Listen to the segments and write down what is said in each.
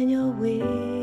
when you're weary,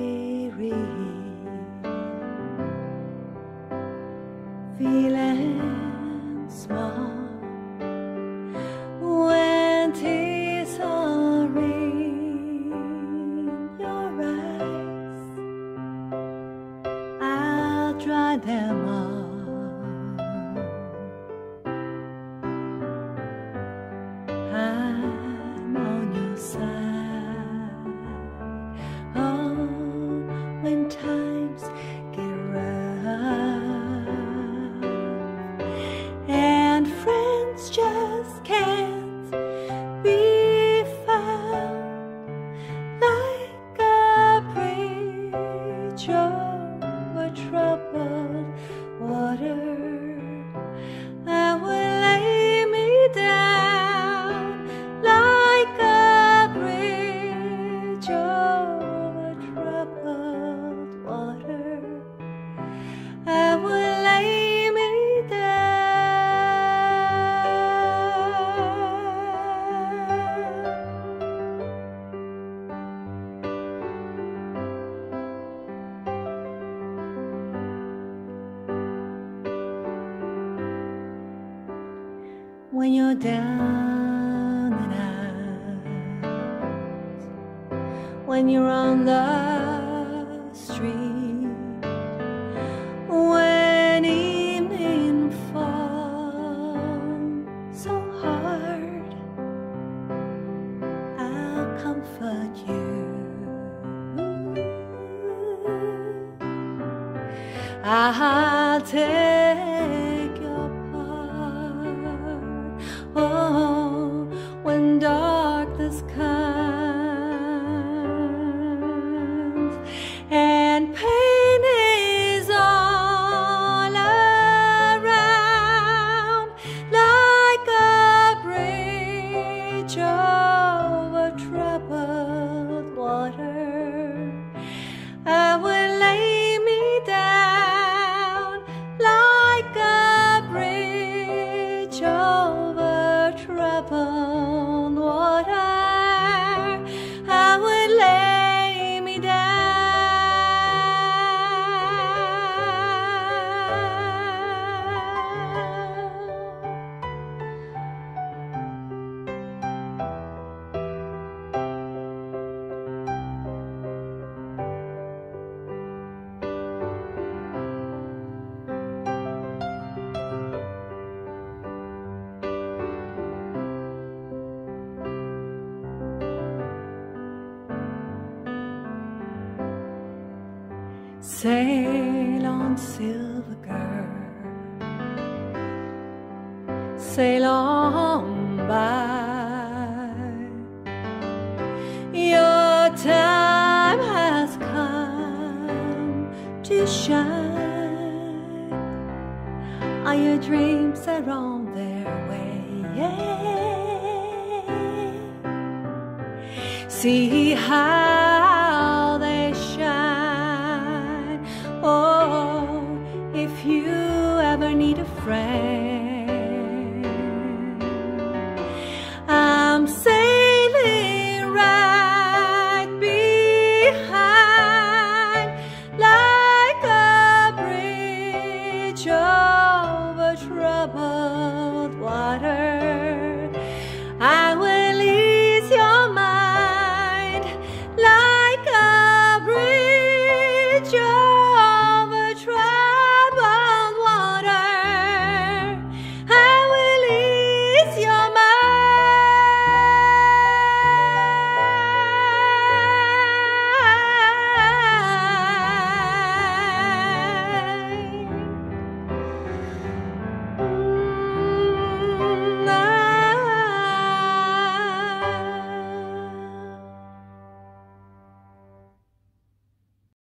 troubled water. When you're down and out, when you're on the street, when evening falls so hard, I'll comfort you. I'll take Sail on, silver girl. Sail on by. Your time has come to shine. All your dreams are on their way. See how friend.